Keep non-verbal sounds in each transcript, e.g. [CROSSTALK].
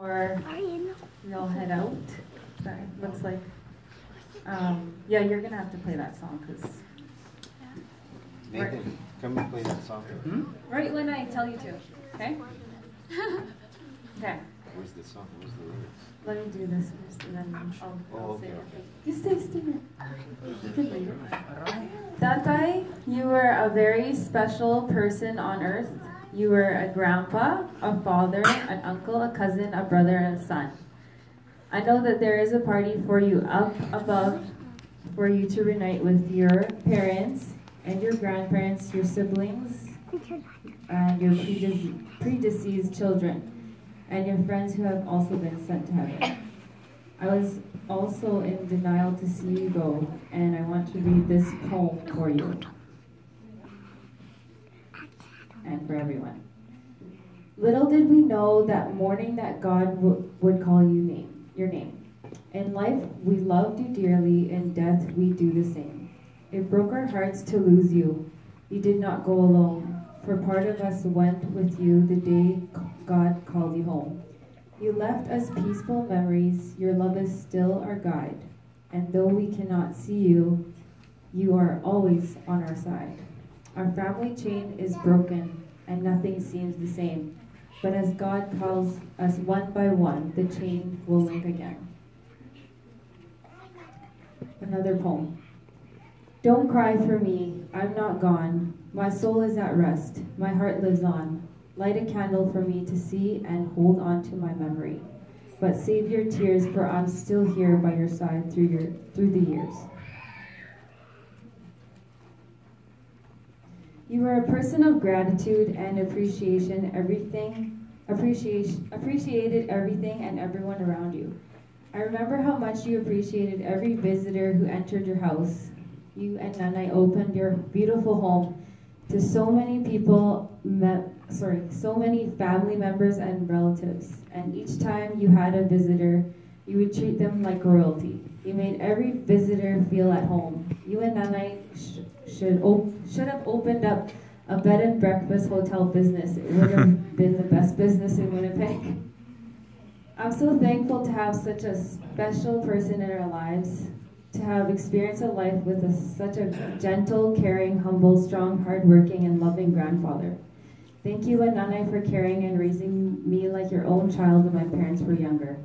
Or you'll head out. Sorry, looks like. Um, yeah, you're gonna have to play that song because Nathan, come and play that song. right when I tell you to. Okay. [LAUGHS] Okay. Where's the song? Where's the lyrics? Let me do this first, and then I'll, I'll Oh, say okay, it. okay. You stay still. You can read it. Tatay, you were a very special person on earth. You were a grandpa, a father, an uncle, a cousin, a brother, and a son. I know that there is a party for you up above for you to reunite with your parents and your grandparents, your siblings, and your predece- predeceased children, and your friends who have also been sent to heaven. I was also in denial to see you go, and I want to read this poem for you and for everyone. Little did we know that morning that God would call you name, your name. In life, we loved you dearly, in death, we do the same. It broke our hearts to lose you. You did not go alone, for part of us went with you the day God called you home. You left us peaceful memories, your love is still our guide. And though we cannot see you, you are always on our side. Our family chain is broken, and nothing seems the same. But as God calls us one by one, the chain will link again. Another poem. Don't cry for me, I'm not gone. My soul is at rest, my heart lives on. Light a candle for me to see and hold on to my memory. But save your tears, for I'm still here by your side through your through the years. You were a person of gratitude and appreciation, everything appreciation appreciated everything and everyone around you. I remember how much you appreciated every visitor who entered your house. You and Nanay opened your beautiful home to so many people, sorry, so many family members and relatives. And each time you had a visitor, you would treat them like royalty. You made every visitor feel at home. You and Nanay should op- should have opened up a bed and breakfast hotel business. It would have [LAUGHS] been the best business in Winnipeg. I'm so thankful to have such a special person in our lives, to have experienced a life with a, such a gentle, caring, humble, strong, hardworking, and loving grandfather. Thank you, Ananai, for caring and raising me like your own child when my parents were younger.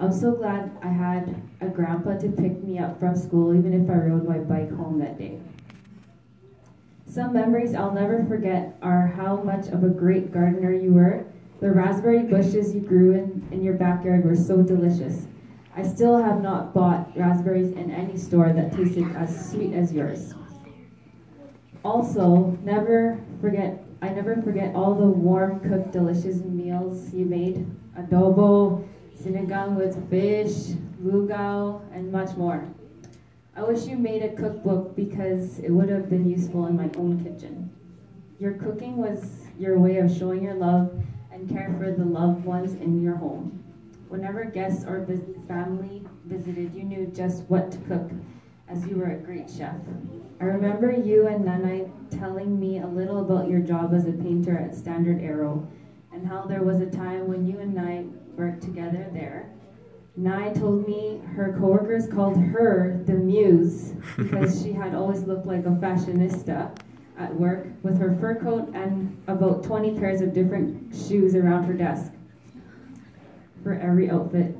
I'm so glad I had a grandpa to pick me up from school, even if I rode my bike home that day. Some memories I'll never forget are how much of a great gardener you were. The raspberry bushes you grew in, in your backyard were so delicious. I still have not bought raspberries in any store that tasted as sweet as yours. Also, never forget, I never forget all the warm, cooked, delicious meals you made. Adobo, sinigang with fish, lugao, and much more. I wish you made a cookbook because it would have been useful in my own kitchen. Your cooking was your way of showing your love and care for the loved ones in your home. Whenever guests or family visited, you knew just what to cook, as you were a great chef. I remember you and Nanay telling me a little about your job as a painter at Standard Aero, and how there was a time when you and Nai worked together there. Nai told me her coworkers called her the Muse because [LAUGHS] she had always looked like a fashionista at work with her fur coat and about 20 pairs of different shoes around her desk for every outfit.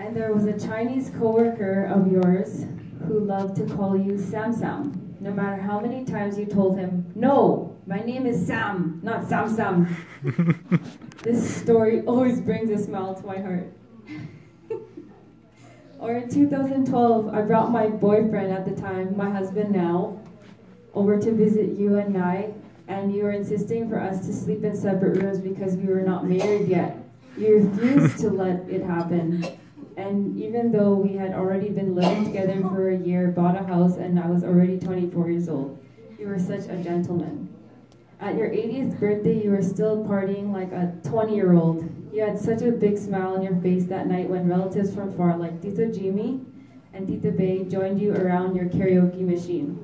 And there was a Chinese coworker of yours who loved to call you Sam Sam, no matter how many times you told him, No, my name is Sam, not Sam Sam. [LAUGHS] this story always brings a smile to my heart. Or in 2012, I brought my boyfriend at the time, my husband now, over to visit you and I, and you were insisting for us to sleep in separate rooms because we were not married yet. You refused to let it happen. And even though we had already been living together for a year, bought a house, and I was already 24 years old, you were such a gentleman. At your 80th birthday, you were still partying like a 20 year old. You had such a big smile on your face that night when relatives from far, like Tito Jimmy and Tita Bay, joined you around your karaoke machine.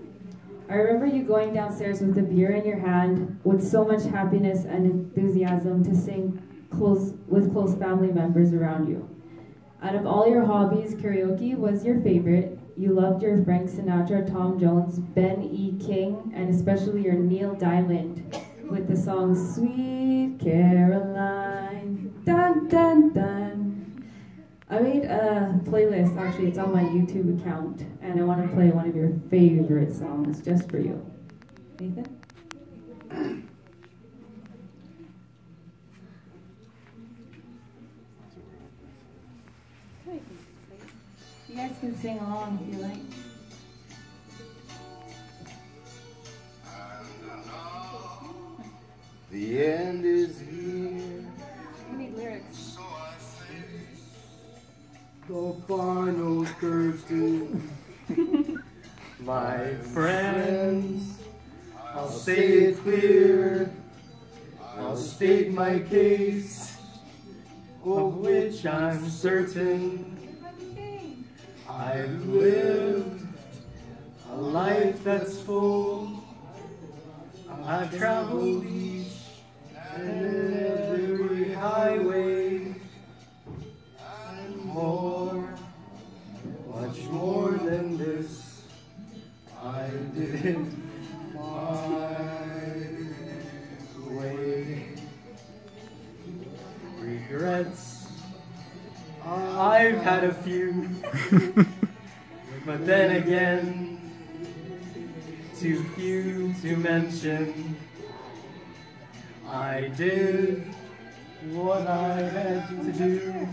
I remember you going downstairs with a beer in your hand with so much happiness and enthusiasm to sing close with close family members around you. Out of all your hobbies, karaoke was your favorite. You loved your Frank Sinatra, Tom Jones, Ben E. King, and especially your Neil Diamond with the song Sweet Caroline. Dun dun dun. I made a playlist, actually, it's on my YouTube account, and I want to play one of your favorite songs just for you. Nathan? You guys can sing along if you like. The end is here. We need lyrics. The final curtain. [LAUGHS] My friends, I'll say it clear. I'll state my case, of which I'm certain. I've lived a life that's full. I've traveled each and [LAUGHS] but then again, too few to mention. I did what I had to do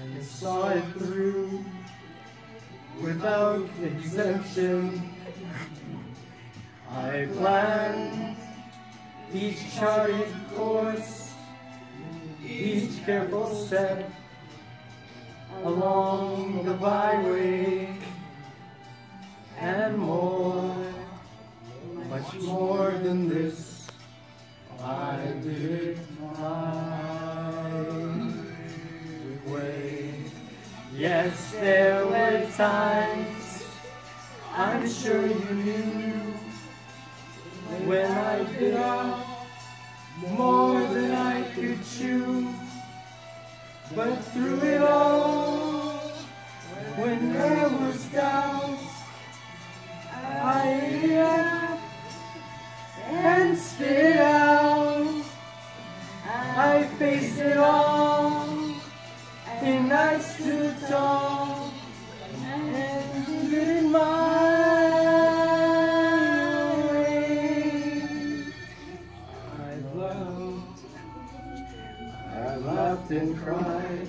and saw it through without exemption. I planned each charted course, each careful step along the byway, and more, much more than this. There was doubt, I and spit out. I faced it all, and I stood tall and did my way. I loved, I laughed and cried.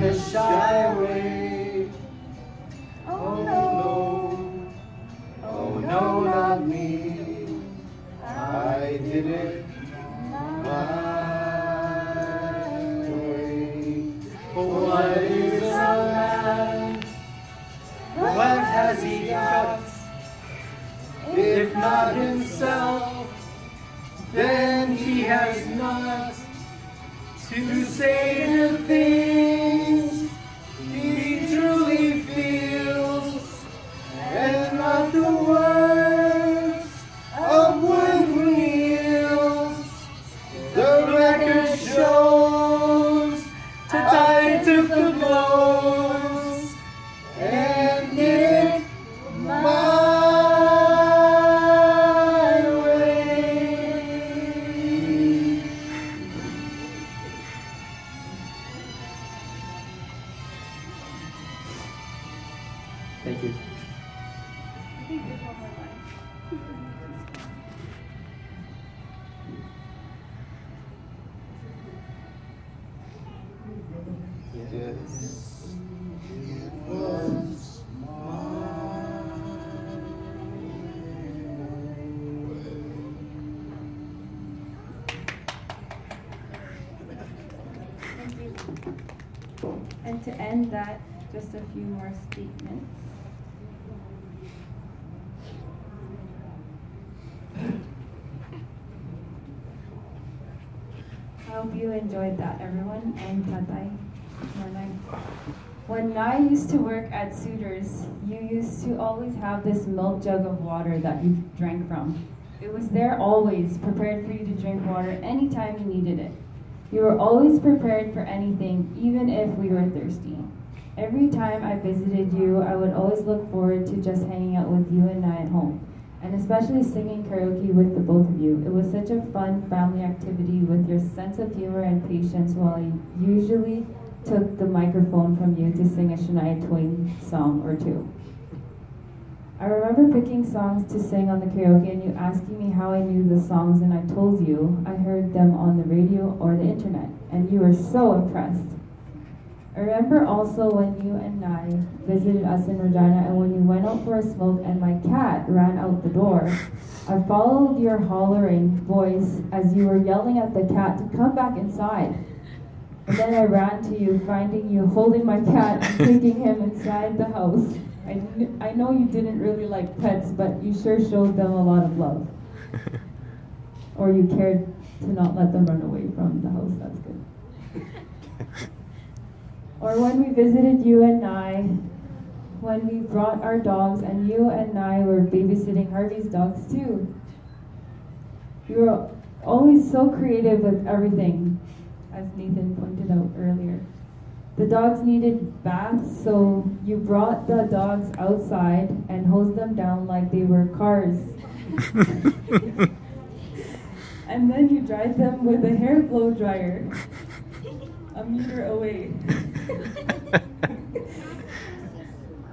In a shy way. Oh, oh no, oh, oh no, not me. I did it my way. Oh, what is a man? What has he got? If not himself, then he has not to say the things And to end that, just a few more statements. I hope you enjoyed that, everyone, and Tatay. When I used to work at Suitors, you used to always have this milk jug of water that you drank from. It was there always, prepared for you to drink water anytime you needed it. You were always prepared for anything, even if we were thirsty. Every time I visited you, I would always look forward to just hanging out with you and I at home and especially singing karaoke with the both of you. It was such a fun family activity with your sense of humor and patience while I usually took the microphone from you to sing a Shania Twain song or two. I remember picking songs to sing on the karaoke and you asking me how I knew the songs and I told you I heard them on the radio or the internet and you were so impressed. I remember also when you and I visited us in Regina and when you went out for a smoke and my cat ran out the door. I followed your hollering voice as you were yelling at the cat to come back inside. And then I ran to you, finding you holding my cat and taking him inside the house. I, I know you didn't really like pets, but you sure showed them a lot of love. [LAUGHS] or you cared to not let them run away from the house. That's good. [LAUGHS] Or when we visited you and I, when we brought our dogs and you and I were babysitting Harvey's dogs too. You were always so creative with everything, as Nathan pointed out earlier. The dogs needed baths, so you brought the dogs outside and hosed them down like they were cars. [LAUGHS] and then you dried them with a hair blow dryer a meter away. [LAUGHS]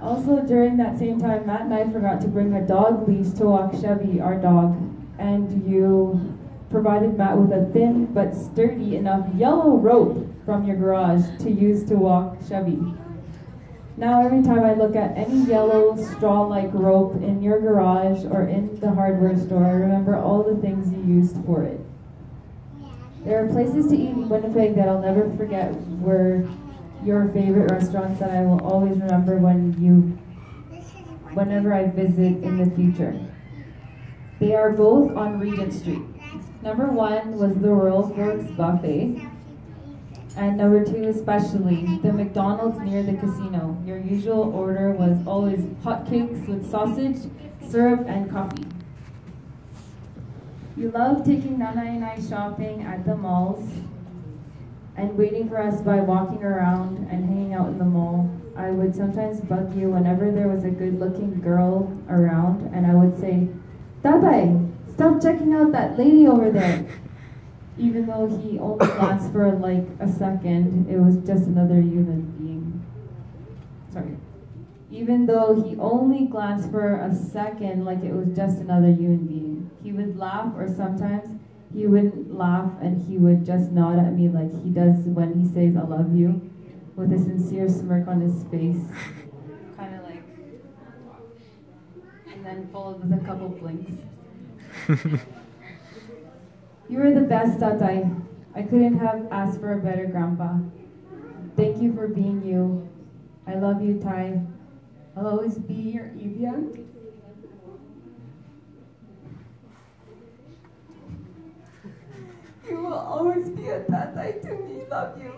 also, during that same time, Matt and I forgot to bring a dog leash to walk Chevy, our dog, and you provided Matt with a thin but sturdy enough yellow rope from your garage to use to walk Chevy. Now, every time I look at any yellow straw like rope in your garage or in the hardware store, I remember all the things you used for it. There are places to eat in Winnipeg that I'll never forget were your favorite restaurants that I will always remember when you whenever I visit in the future. They are both on Regent Street. Number one was the Royal Forks Buffet. And number two, especially, the McDonald's near the casino. Your usual order was always hotcakes with sausage, syrup, and coffee. You love taking Nana and I shopping at the malls and waiting for us by walking around and hanging out in the mall. I would sometimes bug you whenever there was a good looking girl around and I would say, Tatay, stop checking out that lady over there. Even though he only lasts for like a second, it was just another human being. Sorry. Even though he only glanced for a second, like it was just another human being. He would laugh, or sometimes he wouldn't laugh and he would just nod at me like he does when he says, I love you, with a sincere smirk on his face. Kind of like, and then followed with a couple blinks. [LAUGHS] you are the best, Tatay. I couldn't have asked for a better grandpa. Thank you for being you. I love you, Ty. I'll always be your Evian. You will always be a tatay to me. Love you.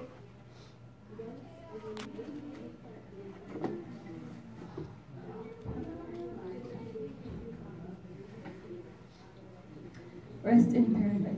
rest in paradise.